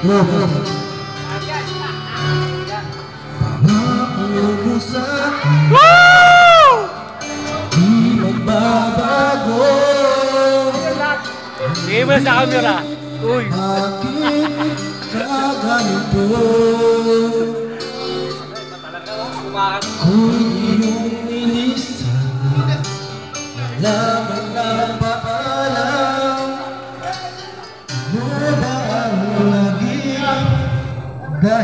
Akin Di magbabago Sige mo sa camera. Uy. Kaganito Kung iyong inisan Wala man lang Uma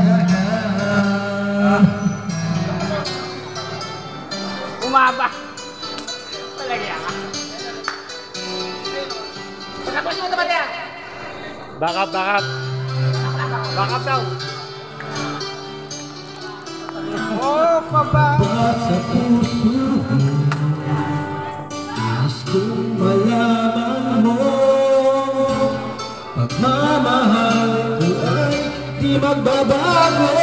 apa? Lagi ya? Kenapa tempatnya? Bakap, bakap Bakap tau Oh, papa magbabago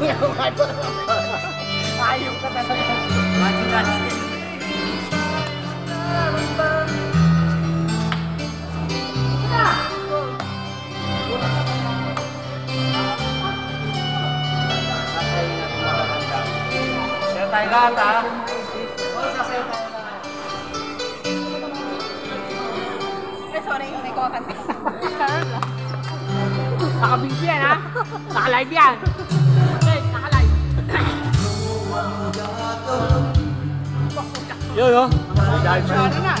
Ayaw ka talaga. Kaya tayo lahat ha. Sorry, may kumakanta. Nakabig yan ha. Nakalive yan. chơi không chơi chơi nữa